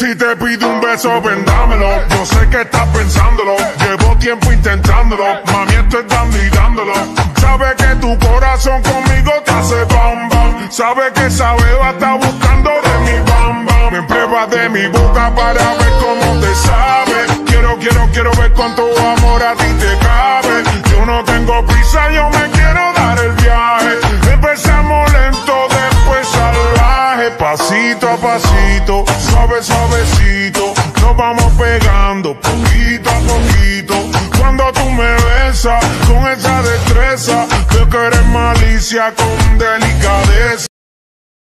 Si te pido un beso, vendámelo. Yo sé que estás pensándolo. Llevo tiempo intentándolo. Mami, estoy dando y dándolo. Sabe que tu corazón conmigo te hace bam bam. Sabe que esa beba está buscando de mi bam bam. Me prueba de mi boca para ver cómo te sabe. Quiero, quiero, quiero ver cuánto amor a ti te cabe. Yo no tengo prisa, yo me quiero dar el viaje. Empezamos lento, después salvaje. Pasito a pasito, suave, suavecito. Poquito a poquito. Cuando tú me besas con esa destreza, veo que eres malicia con delicadeza.